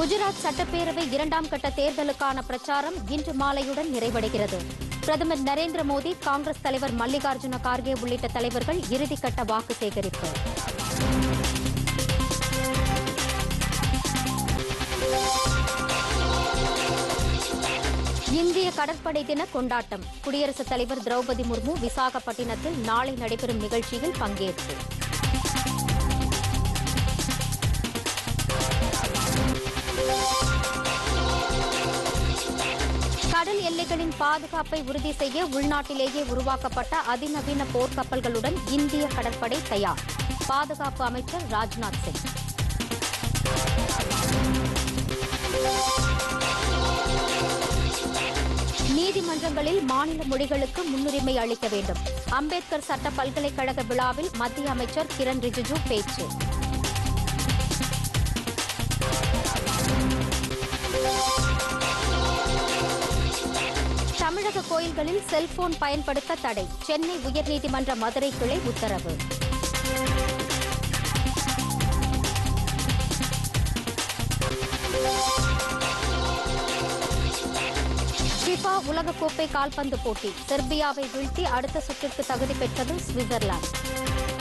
குஜராத் சட்டப்பேரவை இரண்டாம் கட்ட தேர்தலுக்கான பிரச்சாரம் இன்று மாலையுடன் நிறைவடைகிறது. பிரதமர் நரேந்திர மோடி காங்கிரஸ் தலைவர் மல்லிகார்ஜுன கார்கே உள்ளிட்ட தலைவர்கள் இறுதிக்கட்ட வாக்கு சேகரிப்பு. இந்திய கடற்படை தின கொண்டாட்டம். குடியரசுத் தலைவர் திரௌபதி முர்மு விசாகப்பட்டினத்தில் நாளை நடைபெறும் நிகழ்ச்சியில் பங்கேற்பு. கடல் எல்லைகளின் பாதுகாப்பை உறுதி செய்ய உள்நாட்டிலேயே உருவாக்கப்பட்ட அதிநவீன போர்க்கப்பல்களுடன் இந்திய கடற்படை தயார். பாதுகாப்பு அமைச்சர் ராஜ்நாத் சிங். நீதிமன்றங்களில் மாநில மொழிகளுக்கு முன்னுரிமை அளிக்க வேண்டும். அம்பேத்கர் சட்ட பல்கலைக்கழக விழாவில் மத்திய அமைச்சர் கிரண் ரிஜிஜு பேச்சு. தமிழக கோயில்களில் செல்போன் பயன்படுத்த தடை. சென்னை உயர்நீதிமன்ற மதுரை கிளை உத்தரவு. ஃபிஃபா உலகக்கோப்பை கால்பந்து போட்டி. செர்பியாவை வீழ்த்தி அடுத்த சுற்றிற்கு தகுதி பெற்றது சுவிட்சர்லாந்து.